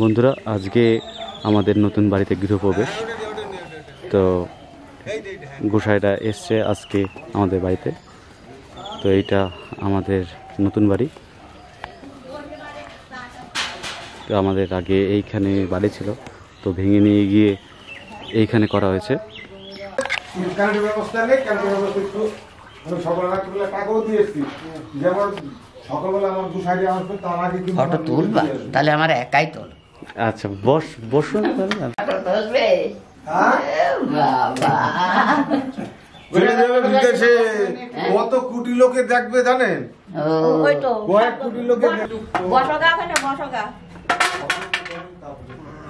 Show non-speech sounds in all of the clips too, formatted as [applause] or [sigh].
বন্ধুরা, আজকে আমাদের নতুন বাড়িতে গৃহপ্রবেশ। তো গোসাইটা এসছে আজকে আমাদের বাড়িতে। তো এইটা আমাদের নতুন বাড়ি তো আমাদের আগে এইখানে বাড়ি ছিল তো ভেঙে নিয়ে গিয়ে এইখানে করা হয়েছে। কারেন্টের ব্যবস্থা নেই কারেন্টের ব্যবস্থা একটু আমি সকালে রাত্রিবেলা টাকাও দিয়ে যেমন সকালবেলা আমার দু সাইডে আসবে তার আগে কিন্তু ফটো তুলবা? তাহলে আমার একাই তোল। আচ্ছা বস বসুন তাহলে। হ্যাঁ? বিদেশে কত কোটি লোকে দেখবে জানেন? ও। ওই তো কয়েক কোটি লোকে বসগা বসগা বসবো বসবো আসলে সমুদ্রে রায়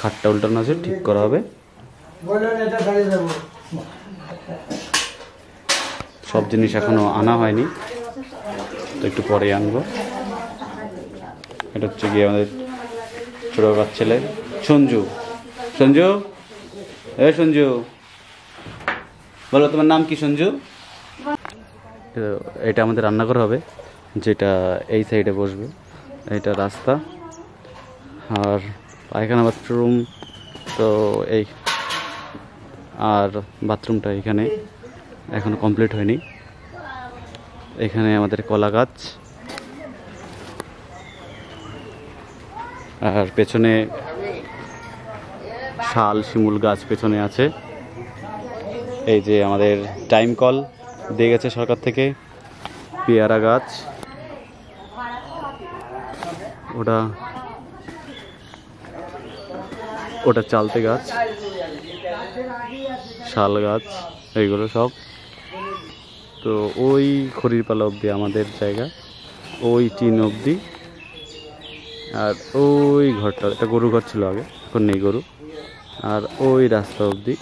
খাটটা উল্টানো আছে, ঠিক করা হবে। সব জিনিস এখনও আনা হয়নি। তো একটু পরে আনব। এটা হচ্ছে গিয়ে আমাদের ছোট বাবার ছেলে, সঞ্জু। সঞ্জু? এ সঞ্জু। বলো, তোমার নাম কি সঞ্জু? এটা আমাদের রান্নাঘর হবে, যেটা এই সাইডে বসবে। এটা রাস্তা। আর পায়খানা বাথরুম তো এই আর বাথরুমটা এখানে এখনও কমপ্লিট হয়নি। এখানে আমাদের কলা গাছ। আর পেছনে শাল, শিমুল গাছ পেছনে আছে। এই যে আমাদের টাইম কল দিয়ে গেছে সরকার থেকে। পেয়ারা গাছ। ওটা ওটা চালতে গাছ। শাল গাছ এইগুলো সব। তো ওই খড়িরপালা অবধি আমাদের জায়গা। ওই টিন অবধি। আর ওই ঘরটা, এটা গরু ঘর ছিল আগে, এখন নেই গরু। আর ওই রাস্তা অবধি।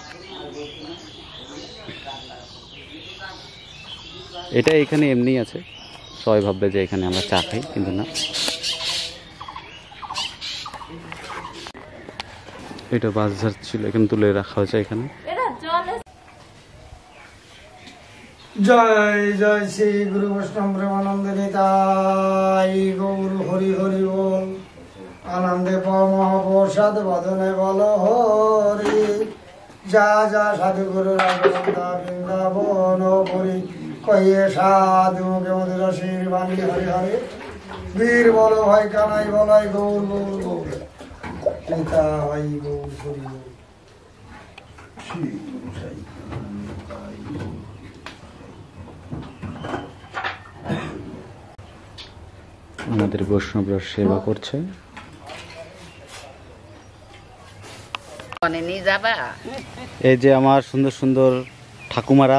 এটা এখানে এমনি আছে। সবাই ভাববে যে এখানে আমরা চা খাই কিন্তু না। এটা বাসঝার ছিল এখানে তুলে রাখা হয়েছে এখানে। জয় জয় শ্রী গুরু বৈষ্ণব প্রেমানন্দ নিতাই। গৌর হরি হরি বল। আনন্দে মহাপ্রসাদ বদনে বল হরি যা যা সাধু গুরু বৃন্দাবন হরি কইয়ে সাধু মুখে মধুর শ্রীর বাণী, হরি হরি। বীর বল ভাই কানাই বলাই গৌর গৌর গৌর। পিতা ভাই, গৌর হরি শ্রী আমাদের বৈষ্ণবরা সেবা করছে মানে নিয়ে যাবা? এই যে আমার সুন্দর সুন্দর ঠাকুমারা।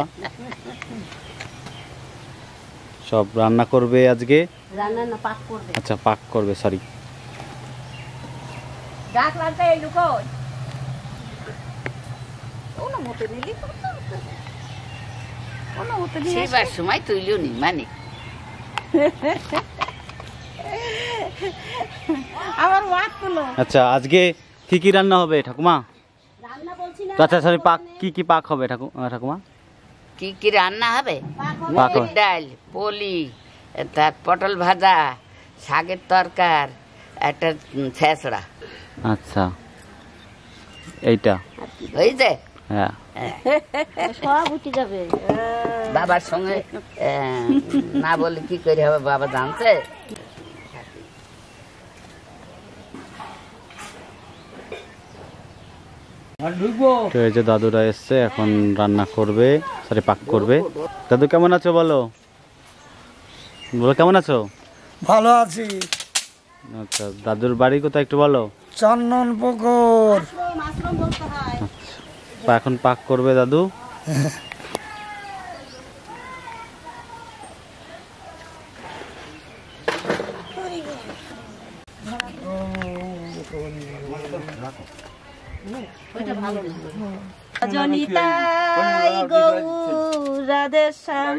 সব রান্না করবে আজকে? রান্না না পাক করবে। আচ্ছা পাক করবে সরি সেবার সময় তুইলিও নি মানে। আমার আচ্ছা আজকে কি কি রান্না হবে ঠাকুমা? রান্না আচ্ছা সরি পাক কি কি পাক হবে ঠাকু ঠাকুমা? কি কি রান্না হবে? মুগের ডাল পলি তার পটল ভাজা শাকের তরকার একটা ছেঁচড়া। আচ্ছা এইটা। হয়েছে? হ্যাঁ। সব উঠে যাবে। বাবার সঙ্গে না বলে কি করে হবে বাবা জানছে? তো এই যে দাদুরা এসছে এখন রান্না করবে সরি পাক করবে দাদু কেমন আছো বলো বলো কেমন আছো ভালো আছি আচ্ছা দাদুর বাড়ি কোথায় একটু বলো চন্দন পুকুর এখন পাক করবে দাদু জনিতাই গৌ রাধে শ্যাম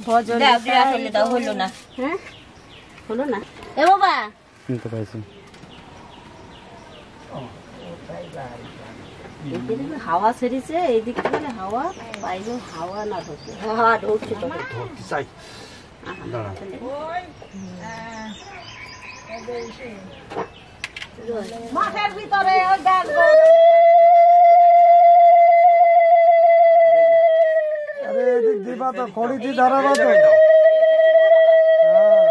ভজন হলো না। হ্যাঁ? হলো না? এ বাবা। শুনতে পাইছি। হাওয়া ছেড়েছে এইদিক থেকে হাওয়া বাইরে হাওয়া না ঢুকছে হ্যাঁ ঢুকছে তো। মাঠের ভিতরে ওই গাছ দাঁড়াবা তো হ্যাঁ।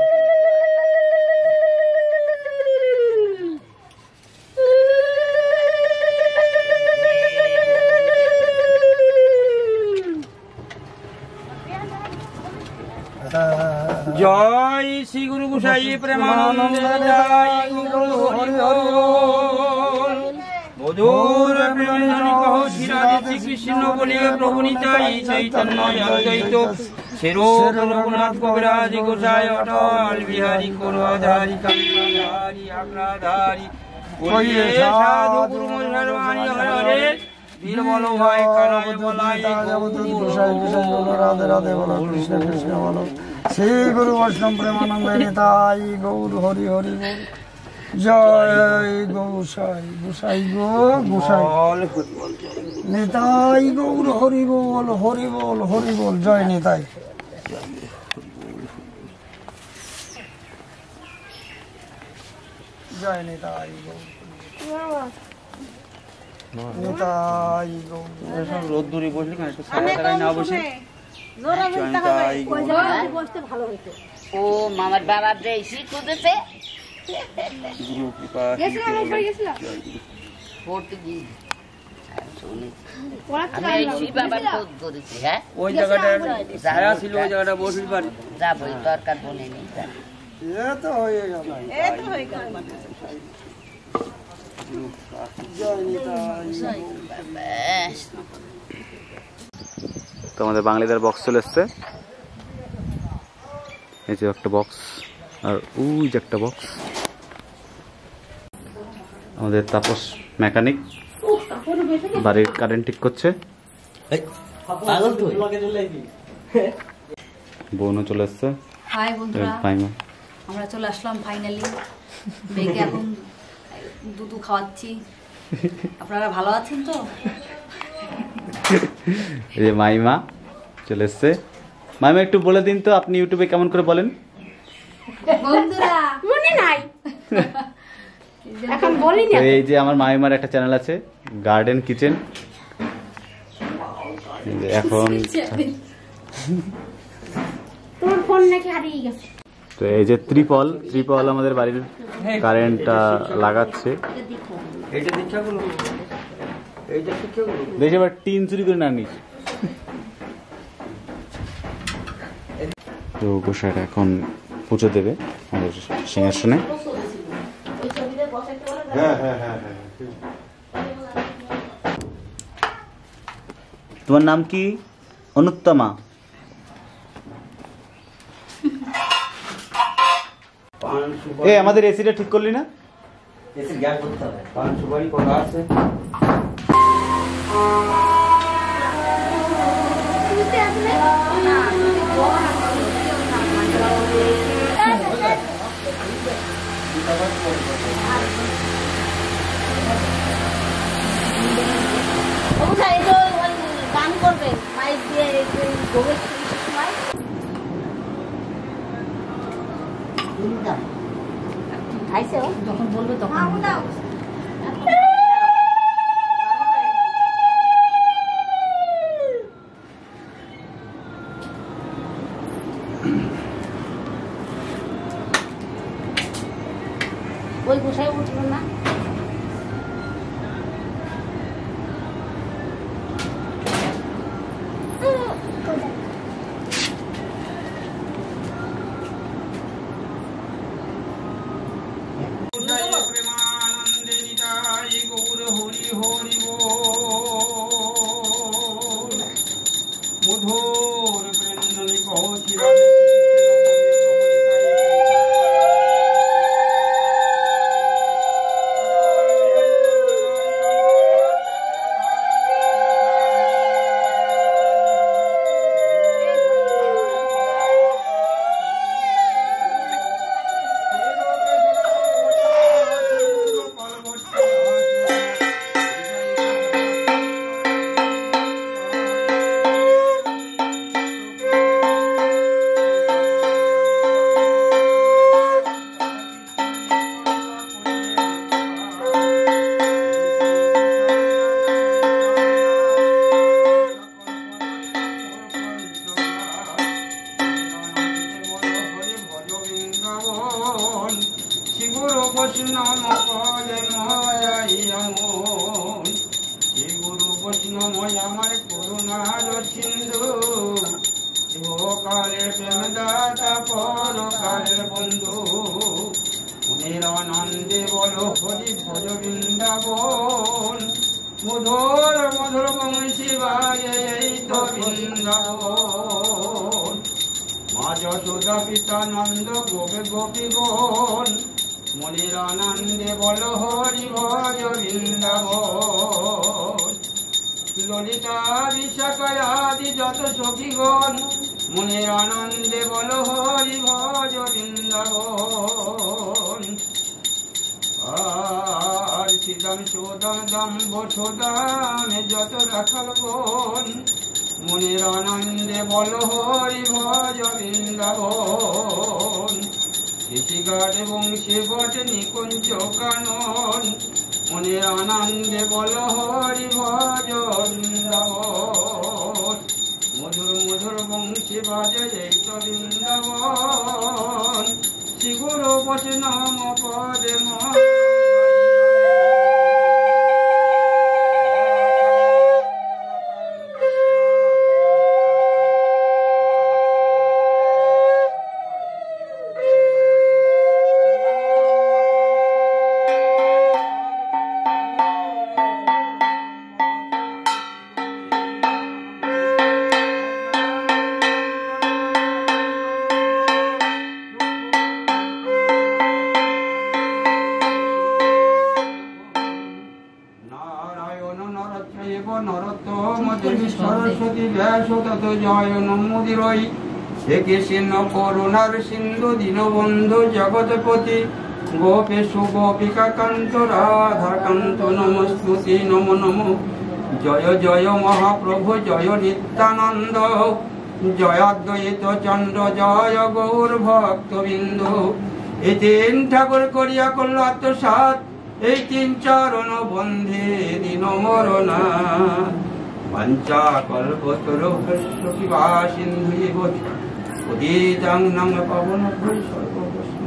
জয় শ্রী গুরু গোসাই প্রেমানন্দ জয় গুরু হরি হরি বল। মধুর প্রেমানন্দ কহ শ্রী রাধে শ্রী কৃষ্ণ বলিয়ে প্রভু নিতাই চৈতন্য অদ্বৈত শিরো রঘুনাথ কবিরাজ গোসাই অটল বিহারী করধারি কামধারি আগ্রাধারি বলিয়ে সাধু গুরু মহারাজ হরে হরে ভাই কানায় বলাই যাবতীয় গোসাই গোসাই বলো রাধে রাধে বলো কৃষ্ণ কৃষ্ণ বলো। শ্রী গুরু বৈষ্ণব প্রেমানন্দ নিতাই গৌর হরি হরি বল। জয় গৌসাই গোসাই গো গোসাই। নিতাই গৌর হরি বল হরি বল হরি বল জয় নিতাই। জয় নিতাই গৌর। নিতাই গৌর। রোদ্দুরে বসলি কেন একটু ছায়া না বসে? বসতে ভালো হতো ও মামার বাবার যে খুঁজেছে গুরু কৃপা পর্তুগিজ আমি এসি বাবার খোঁজ করেছি ওই জায়গাটা ছায়া ছিল ওই জায়গাটা বসলি পারি যাব দরকার বলে নেই তো গেল জয় নিতাই ব্যাস তো আমাদের বাঙালিদের বক্স চলে এসছে। এই যে একটা বক্স আর ওই যে একটা বক্স আমাদের তাপস মেকানিক। বাড়ির কারেন্ট ঠিক করছে। বোনও চলে এসছে। হাই বন্ধুরা। আমরা চলে আসলাম ফাইনালি মেয়েকে এখন দুধু খাওয়াচ্ছি। আপনারা ভালো আছেন তো? এই যে মাইমা চলে এসছে। মাইমা একটু বলে দিন তো আপনি ইউটিউবে কেমন করে বলেন? বন্ধুরা। মনে নাই। [laughs] এখন বলি তো এই যে আমার মাইমার একটা চ্যানেল আছে গার্ডেন কিচেন এখন তোমার ফোন নাকি হারিয়ে গেছে। তো এই যে ত্রিপল ত্রিপল আমাদের বাড়ির কারেন্টটা লাগাচ্ছে। দীক্ষা করল দেখে এবার টিন চুরি করে না নিস। তো গোসাইটা এখন পুজো দেবে আমাদের সিংহাসনে। হ্যাঁ হ্যাঁ হ্যাঁ হ্যাঁ তোমার নাম কি? অনুত্তমা এ আমাদের এসিটা ঠিক করলি না? এসে গ্যাস করতে হবে। পান সুপারি করা আছে? ওই গান করবে মাইক দিয়ে এই সময় খাইছে যখন বলবে তখন সিন্ধু ইহকালে প্রেম দাতা পরকালের বন্ধু? মনের আনন্দে বলো, হরি ভজ বৃন্দাবন। মধুর মধুর বংশী বাজে এই তো বৃন্দাবন। মা যশোদা পিতা নন্দ গোপে গোপীগণ মনের আনন্দে বল, হরি ভজ বৃন্দাবন। ললিতা বিশাখায়াদি যত সখীগণ মনের আনন্দে বল হরি ভজ বৃন্দাবন। আর সীতাম সোদাম দাম্ব সোদামে যত রাখাল গণ মনের আনন্দে বল হরি ভজ বৃন্দাবন। কৃষিগার বংশী বট নিকুঞ্জ কানন মনের আনন্দে বল হরি ভজন মধুর মধুর বংশী বাজে বৃন্দাবন শ্রী গুরু পদে মা জয় নমোদিরই হে কৃষ্ণ করুণার সিন্ধু দীনবন্ধু জগৎপতি। গোপেশ গোপিকা কান্ত রাধা কান্ত নমস্তুতি নম নম। জয় জয় মহাপ্রভু, জয় নিত্যানন্দ। জয়াদ্বৈত চন্দ্র, জয় গৌর ভক্তবৃন্দ। এই তিন ঠাকুর করিয়া করল আত্মসাত এই তিন চরণ বন্ধে দিন মরণা পঞ্চা কল্পতর ভস্য কিবা সিন্ধু উদিতাং নম পবন সর্বপ্রশ্ন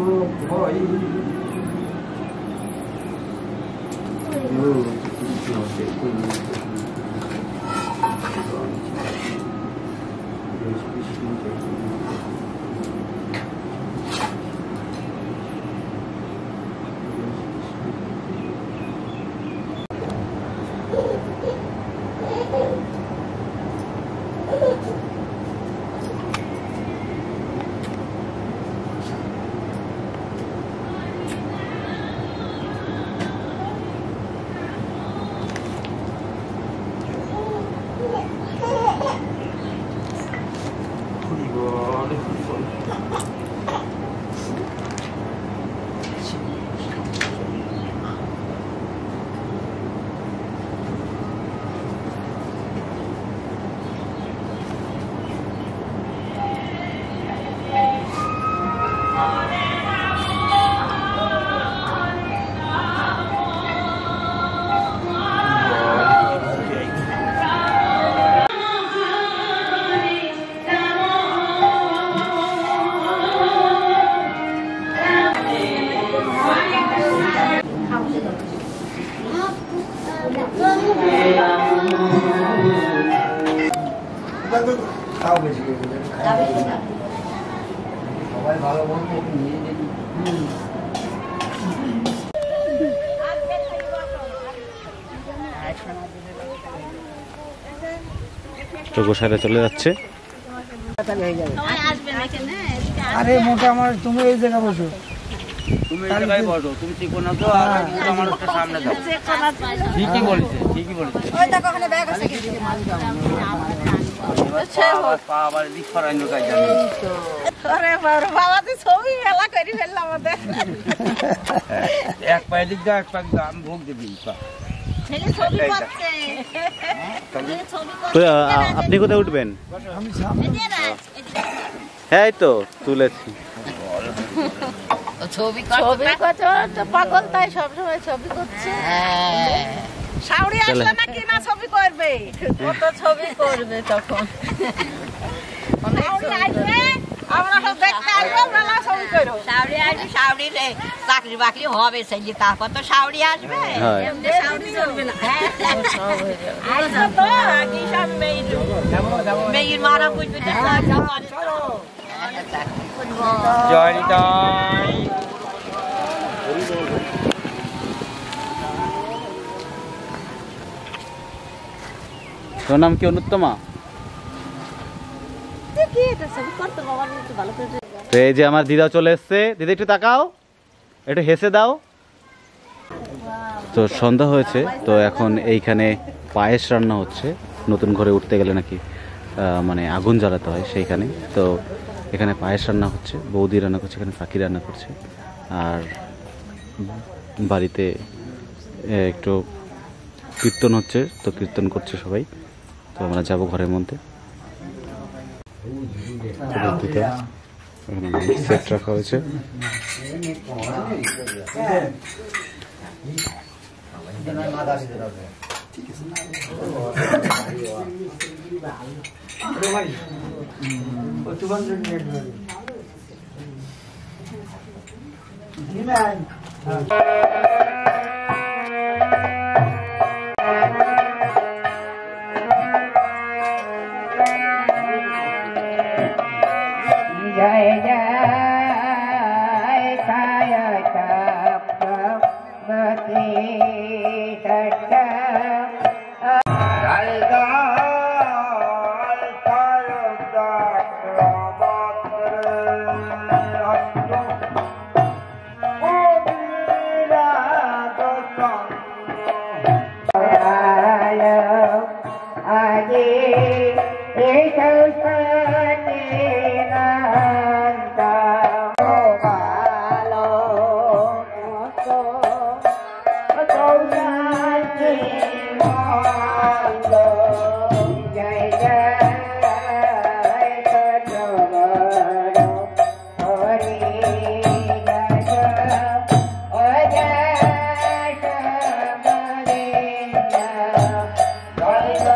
beautiful. তাও বেশি সবাই ভালো বলবে নিয়ে তো গোসাইরা চলে যাচ্ছে। আরে মোটা আমার তুমি এই জায়গা বসো। তুমি এই জায়গায় বসো তুমি ঠিক না তো আর আমার একটা সামনে দাও। ঠিকই বলেছে ঠিকই বলেছে। এক পায়ে দিক দাও এক পায়ে দাও আমি ভোগ দেবি তো আ- আ- আপনি কোথায় উঠবেন? হ্যাঁ এই তো তুলেছি। ছবি ছবি পাগল তাই সবসময় ছবি করছে। সাউরি। আসলে নাকি না ছবি করবে? ও তো ছবি করবে তখন। সাউরি আসবে আমরা সব দেখতে আসব মেলা ছবি করো সাউরি আসবে সাউরি রে চাকরি বাকরি হবে সেই যে তারপর তো সাউরি আসবে। এমনি সাউরি চলবে না। আসবে তো আগে সব মেয়ের মেয়ের মারা বুঝবে না চলো। জয় তোর নাম কি অনুত্তমা? তো এই যে আমার দিদা চলে এসছে। দিদি একটু তাকাও। একটু হেসে দাও। তো সন্ধ্যা হয়েছে তো এখন এইখানে পায়েস রান্না হচ্ছে। নতুন ঘরে উঠতে গেলে নাকি মানে আগুন জ্বালাতে হয় সেইখানে। তো এখানে পায়েস রান্না হচ্ছে বৌদি রান্না করছে এখানে পাখি রান্না করছে। আর বাড়িতে একটু কীর্তন হচ্ছে তো কীর্তন করছে সবাই। তো আমরা যাব ঘরের মধ্যে। সেট রাখা হয়েছে। জয় Ahí está.